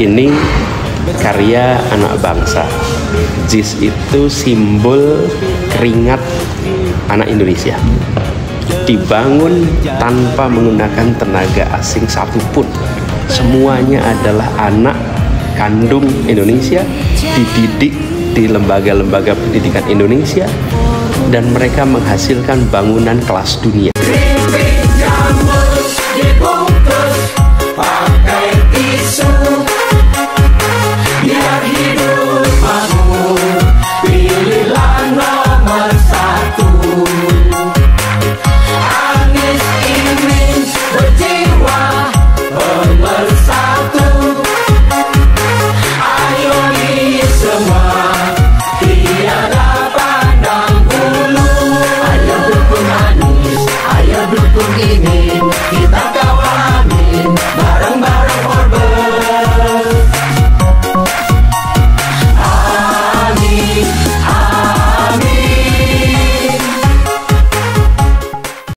ini karya anak bangsa. JIS itu simbol keringat anak Indonesia. Dibangun tanpa menggunakan tenaga asing satupun. Semuanya adalah anak kandung Indonesia, dididik di lembaga-lembaga pendidikan Indonesia, dan mereka menghasilkan bangunan kelas dunia. Amen.